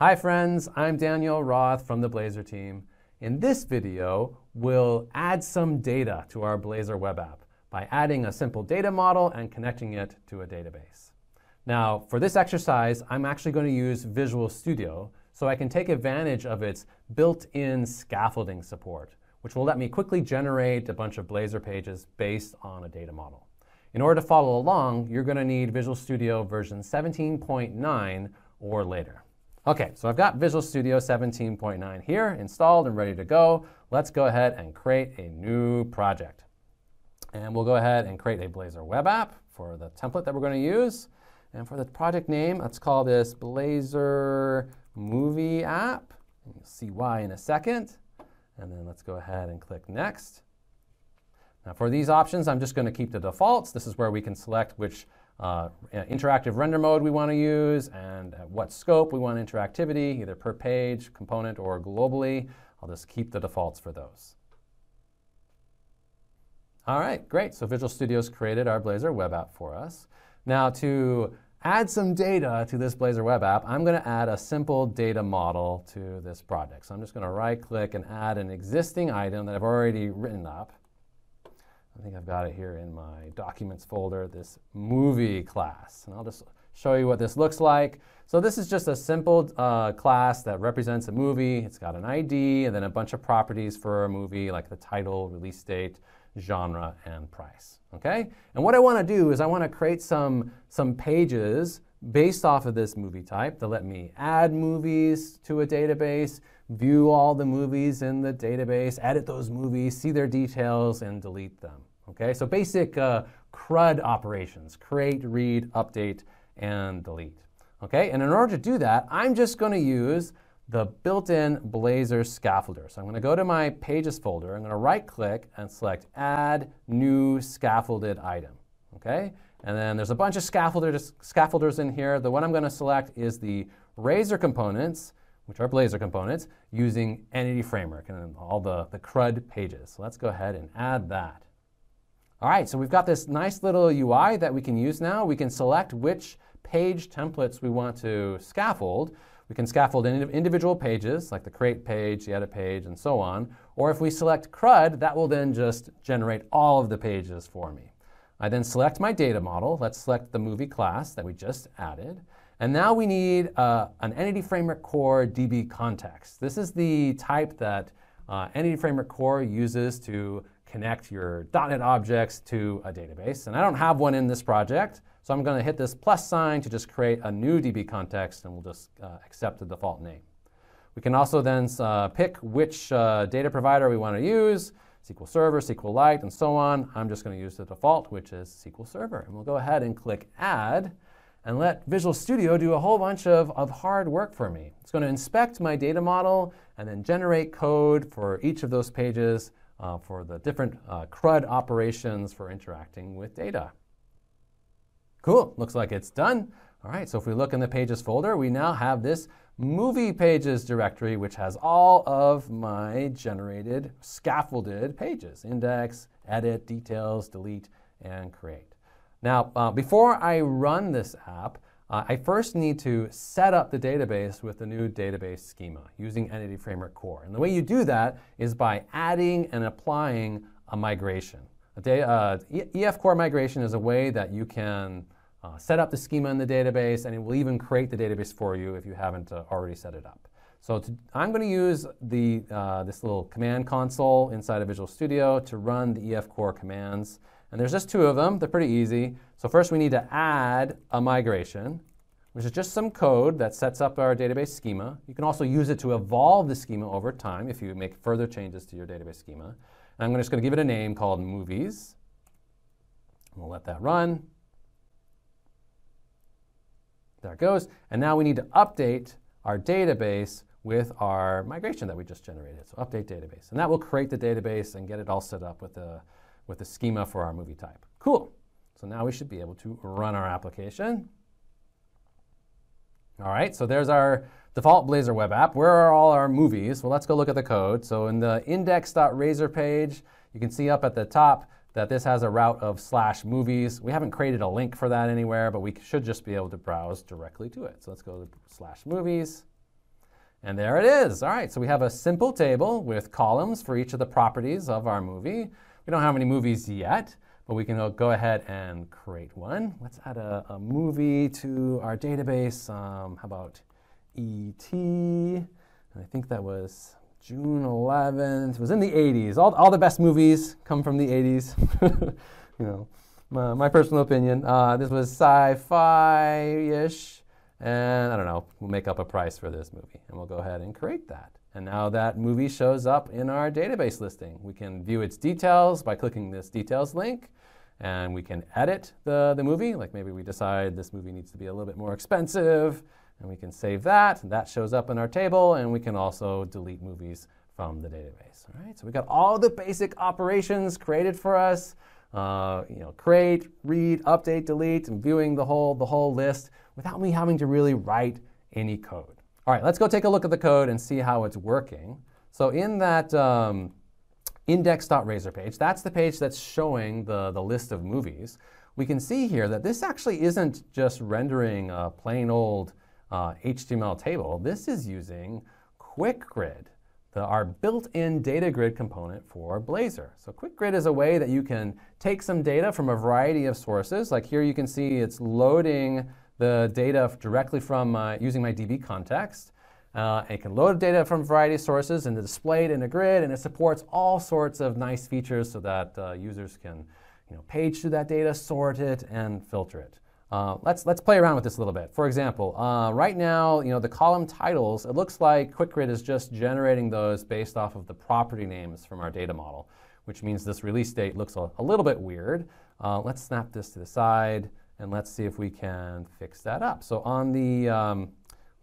Hi friends, I'm Daniel Roth from the Blazor team. In this video, we'll add some data to our Blazor web app by adding a simple data model and connecting it to a database. Now, for this exercise, I'm actually going to use Visual Studio so I can take advantage of its built-in scaffolding support, which will let me quickly generate a bunch of Blazor pages based on a data model. In order to follow along, you're going to need Visual Studio version 17.9 or later. Okay, so I've got Visual Studio 17.9 here installed and ready to go. Let's go ahead and create a new project. And we'll go ahead and create a Blazor web app for the template that we're going to use. And for the project name, let's call this Blazor Movie App. And you'll see why in a second. And then let's go ahead and click Next. Now for these options, I'm just going to keep the defaults. This is where we can select which uh, interactive render mode we want to use and at what scope we want interactivity, either per page, component, or globally. I'll just keep the defaults for those. All right, great. So Visual Studio's created our Blazor web app for us. Now to add some data to this Blazor web app, I'm going to add a simple data model to this project. So I'm just going to right click and add an existing item that I've already written up. I think I've got it here in my documents folder, this movie class. And I'll just show you what this looks like. So this is just a simple uh, class that represents a movie. It's got an ID and then a bunch of properties for a movie like the title, release date, genre, and price. Okay? And what I want to do is I want to create some, some pages based off of this movie type that let me add movies to a database, view all the movies in the database, edit those movies, see their details, and delete them. Okay, so basic uh, CRUD operations, create, read, update, and delete. Okay, and in order to do that, I'm just going to use the built-in Blazor scaffolder. So I'm going to go to my Pages folder, I'm going to right-click and select Add New Scaffolded Item. Okay, and then there's a bunch of scaffolders, scaffolders in here. The one I'm going to select is the Razor components, which are Blazor components, using Entity Framework and all the, the CRUD pages. So let's go ahead and add that. All right, so we've got this nice little UI that we can use now. We can select which page templates we want to scaffold. We can scaffold individual pages, like the create page, the edit page, and so on. Or if we select CRUD, that will then just generate all of the pages for me. I then select my data model. Let's select the movie class that we just added. And now we need uh, an Entity Framework Core DB context. This is the type that uh, Entity Framework Core uses to connect your .NET objects to a database. And I don't have one in this project, so I'm going to hit this plus sign to just create a new DB context, and we'll just uh, accept the default name. We can also then uh, pick which uh, data provider we want to use, SQL Server, SQLite, and so on. I'm just going to use the default, which is SQL Server. And we'll go ahead and click Add, and let Visual Studio do a whole bunch of, of hard work for me. It's going to inspect my data model and then generate code for each of those pages uh, for the different uh, CRUD operations for interacting with data. Cool, looks like it's done. All right, so if we look in the pages folder, we now have this movie pages directory, which has all of my generated scaffolded pages index, edit, details, delete, and create. Now, uh, before I run this app, uh, I first need to set up the database with the new database schema using Entity Framework Core. And the way you do that is by adding and applying a migration. A uh, EF Core migration is a way that you can uh, set up the schema in the database, and it will even create the database for you if you haven't uh, already set it up. So to, I'm going to use the, uh, this little command console inside of Visual Studio to run the EF Core commands. And there's just two of them. They're pretty easy. So first we need to add a migration, which is just some code that sets up our database schema. You can also use it to evolve the schema over time if you make further changes to your database schema. And I'm just going to give it a name called movies. We'll let that run. There it goes. And now we need to update our database with our migration that we just generated. So update database. And that will create the database and get it all set up with the with the schema for our movie type. Cool. So now we should be able to run our application. All right, so there's our default Blazor web app. Where are all our movies? Well, let's go look at the code. So in the index.razor page, you can see up at the top that this has a route of slash movies. We haven't created a link for that anywhere, but we should just be able to browse directly to it. So let's go to slash movies. And there it is. All right, so we have a simple table with columns for each of the properties of our movie. We don't have any movies yet, but we can go ahead and create one. Let's add a, a movie to our database. Um, how about E.T.? I think that was June 11th. It was in the 80s. All, all the best movies come from the 80s. you know, my, my personal opinion. Uh, this was sci-fi-ish, and I don't know. We'll make up a price for this movie, and we'll go ahead and create that. And now that movie shows up in our database listing. We can view its details by clicking this details link and we can edit the, the movie. Like maybe we decide this movie needs to be a little bit more expensive, and we can save that. That shows up in our table, and we can also delete movies from the database. All right, so we've got all the basic operations created for us. Uh, you know, create, read, update, delete, and viewing the whole the whole list without me having to really write any code. All right, let's go take a look at the code and see how it's working. So in that um, index.razor page, that's the page that's showing the, the list of movies. We can see here that this actually isn't just rendering a plain old uh, HTML table. This is using QuickGrid, the, our built-in data grid component for Blazor. So QuickGrid is a way that you can take some data from a variety of sources. Like here you can see it's loading the data directly from uh, using my DB context. Uh, it can load data from a variety of sources and display it in a grid, and it supports all sorts of nice features so that uh, users can you know, page through that data, sort it, and filter it. Uh, let's, let's play around with this a little bit. For example, uh, right now, you know, the column titles, it looks like QuickGrid is just generating those based off of the property names from our data model, which means this release date looks a, a little bit weird. Uh, let's snap this to the side, and let's see if we can fix that up. So on the, um,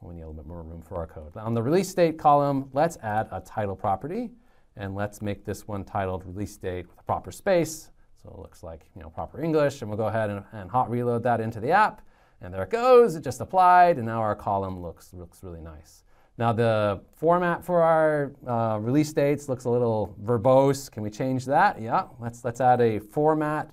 we need a little bit more room for our code. On the release date column, let's add a title property, and let's make this one titled release date with a proper space. So it looks like you know proper English, and we'll go ahead and, and hot reload that into the app, and there it goes. It just applied, and now our column looks looks really nice. Now the format for our uh, release dates looks a little verbose. Can we change that? Yeah, let's let's add a format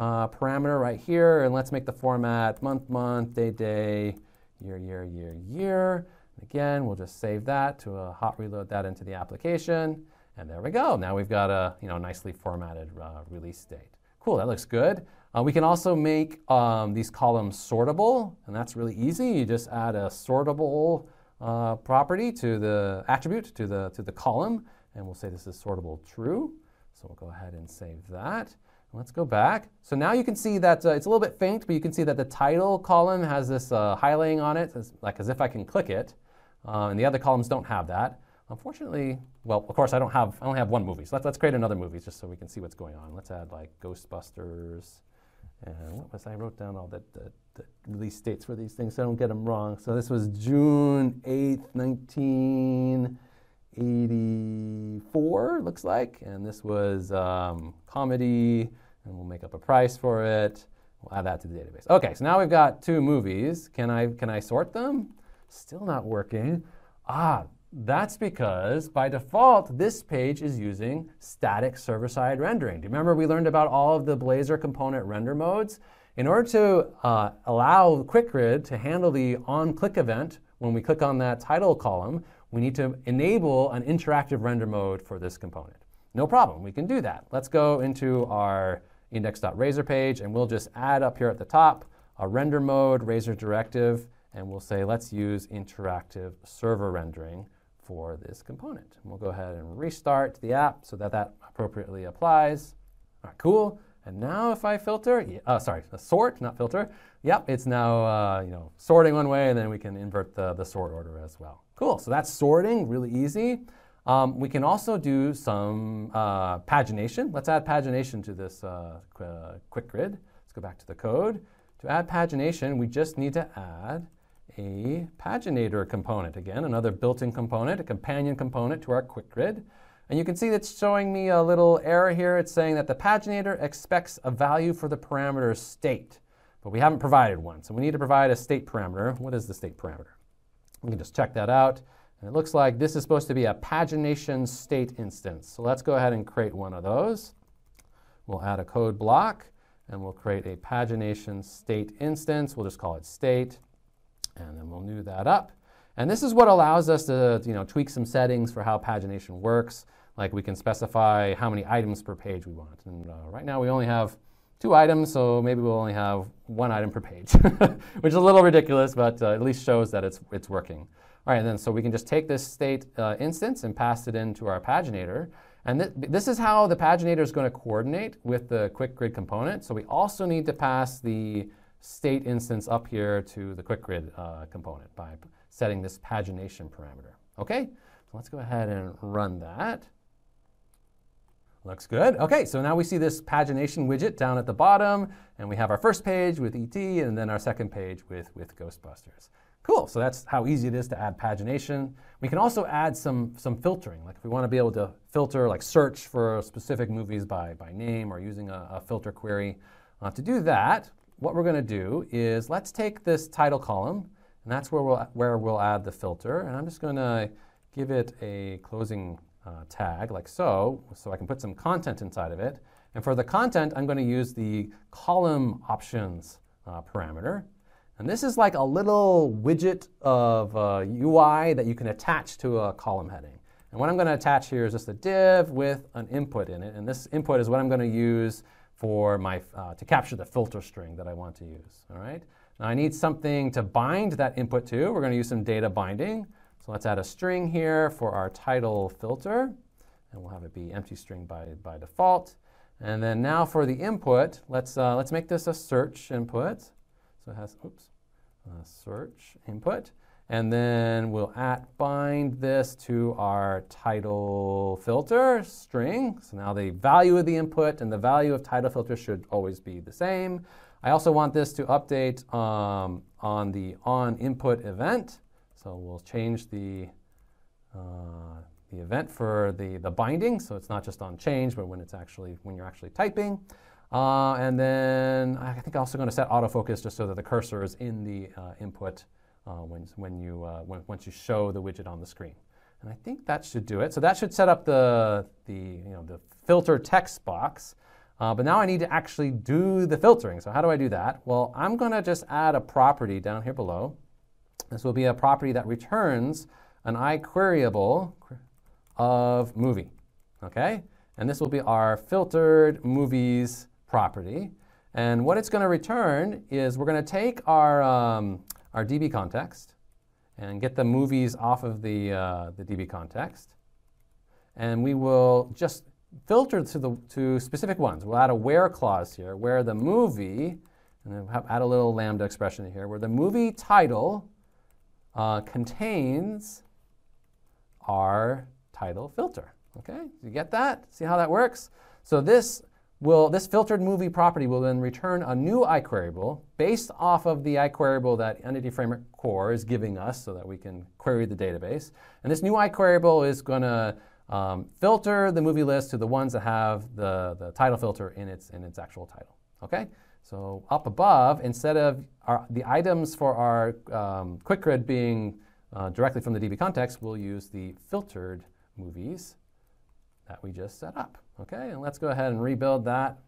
uh, parameter right here, and let's make the format month, month, day, day year, year, year, year. Again, we'll just save that to a hot reload that into the application. And there we go. Now we've got a you know, nicely formatted uh, release date. Cool, that looks good. Uh, we can also make um, these columns sortable, and that's really easy. You just add a sortable uh, property to the attribute, to the, to the column, and we'll say this is sortable true. So we'll go ahead and save that. Let's go back. So now you can see that uh, it's a little bit faint, but you can see that the title column has this uh, highlighting on it, like as if I can click it. Uh, and the other columns don't have that. Unfortunately, well, of course, I don't have. I only have one movie. So let's, let's create another movie just so we can see what's going on. Let's add like Ghostbusters. And what was I wrote down all the, the, the release dates for these things so I don't get them wrong. So this was June 8th, 1984, looks like. And this was um, comedy and we'll make up a price for it. We'll add that to the database. Okay, so now we've got two movies. Can I, can I sort them? Still not working. Ah, that's because by default, this page is using static server-side rendering. Do you remember we learned about all of the Blazor component render modes? In order to uh, allow QuickGrid to handle the on-click event when we click on that title column, we need to enable an interactive render mode for this component. No problem, we can do that. Let's go into our index.razor page, and we'll just add up here at the top a render mode, razor directive, and we'll say let's use interactive server rendering for this component. And we'll go ahead and restart the app so that that appropriately applies. All right, cool. And now if I filter, uh, sorry, sort, not filter. Yep, it's now uh, you know sorting one way, and then we can invert the, the sort order as well. Cool. So that's sorting, really easy. Um, we can also do some uh, pagination. Let's add pagination to this uh, uh, quick grid. Let's go back to the code. To add pagination, we just need to add a paginator component. Again, another built-in component, a companion component to our quick grid. And you can see it's showing me a little error here. It's saying that the paginator expects a value for the parameter state, but we haven't provided one. So we need to provide a state parameter. What is the state parameter? We can just check that out. And it looks like this is supposed to be a pagination state instance. So let's go ahead and create one of those. We'll add a code block and we'll create a pagination state instance. We'll just call it state and then we'll new that up. And this is what allows us to you know, tweak some settings for how pagination works. Like we can specify how many items per page we want. And uh, right now we only have two items, so maybe we'll only have one item per page, which is a little ridiculous, but uh, at least shows that it's, it's working. All right, and then so we can just take this state uh, instance and pass it into our paginator. And th this is how the paginator is going to coordinate with the quick grid component. So we also need to pass the state instance up here to the quick grid uh, component by setting this pagination parameter. Okay, so let's go ahead and run that. Looks good. Okay, so now we see this pagination widget down at the bottom, and we have our first page with ET, and then our second page with, with Ghostbusters. Cool, so that's how easy it is to add pagination. We can also add some, some filtering, like if we want to be able to filter, like search for specific movies by, by name or using a, a filter query. Uh, to do that, what we're going to do is let's take this title column, and that's where we'll, where we'll add the filter. And I'm just going to give it a closing uh, tag like so, so I can put some content inside of it. And for the content, I'm going to use the column options uh, parameter. And this is like a little widget of uh, UI that you can attach to a column heading. And what I'm going to attach here is just a div with an input in it. And this input is what I'm going to use for my, uh, to capture the filter string that I want to use. All right. Now I need something to bind that input to. We're going to use some data binding. So let's add a string here for our title filter. And we'll have it be empty string by, by default. And then now for the input, let's, uh, let's make this a search input. So it has, oops, search input. And then we'll at bind this to our title filter string. So now the value of the input and the value of title filter should always be the same. I also want this to update um, on the on input event. So we'll change the, uh, the event for the, the binding. So it's not just on change, but when it's actually when you're actually typing. Uh, and then I think I'm also going to set autofocus just so that the cursor is in the uh, input uh, when, when you, uh, when, once you show the widget on the screen. And I think that should do it. So that should set up the, the, you know, the filter text box. Uh, but now I need to actually do the filtering. So how do I do that? Well, I'm going to just add a property down here below. This will be a property that returns an iQueryable of movie. Okay? And this will be our filtered movies property. And what it's going to return is we're going to take our, um, our DB context and get the movies off of the, uh, the DB context. And we will just filter to, the, to specific ones. We'll add a where clause here, where the movie, and then add a little lambda expression here, where the movie title uh, contains our title filter. Okay, you get that? See how that works? So this will this filtered movie property will then return a new iQueryable based off of the iQueryable that Entity Framework Core is giving us so that we can query the database. And this new iQueryable is going to um, filter the movie list to the ones that have the, the title filter in its, in its actual title. Okay? So up above, instead of our, the items for our um, quick grid being uh, directly from the DB context, we'll use the filtered movies that we just set up. Okay, and let's go ahead and rebuild that.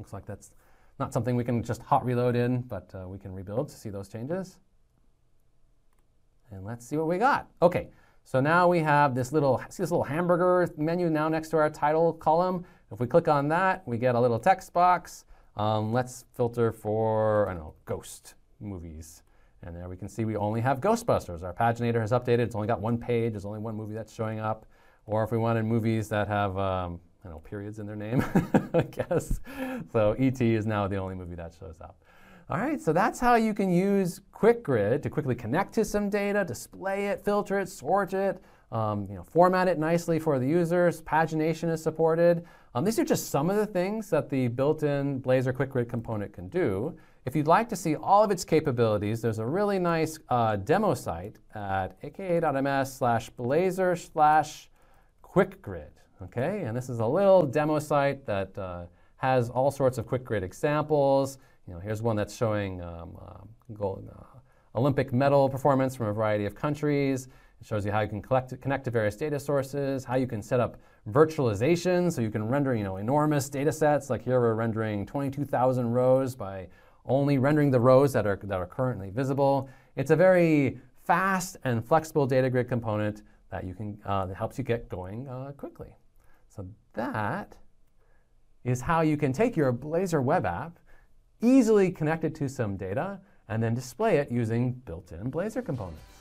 Looks like that's not something we can just hot reload in, but uh, we can rebuild to see those changes. And let's see what we got. Okay, so now we have this little, see this little hamburger menu now next to our title column. If we click on that, we get a little text box. Um, let's filter for, I don't know, ghost movies. And there we can see we only have Ghostbusters. Our paginator has updated. It's only got one page. There's only one movie that's showing up. Or if we wanted movies that have um, I know, periods in their name, I guess. So ET is now the only movie that shows up. All right, so that's how you can use QuickGrid to quickly connect to some data, display it, filter it, sort it, um, you know, format it nicely for the users. Pagination is supported. Um, these are just some of the things that the built-in Blazor QuickGrid component can do. If you'd like to see all of its capabilities, there's a really nice uh, demo site at aka.ms slash blazor slash QuickGrid. Okay, and this is a little demo site that uh, has all sorts of quick grid examples. You know, here's one that's showing um, uh, gold, uh, Olympic medal performance from a variety of countries. It shows you how you can collect, connect to various data sources, how you can set up virtualization, so you can render you know, enormous data sets. Like here we're rendering 22,000 rows by only rendering the rows that are, that are currently visible. It's a very fast and flexible data grid component that you can uh, that helps you get going uh, quickly. So that is how you can take your Blazor web app, easily connect it to some data, and then display it using built-in Blazor components.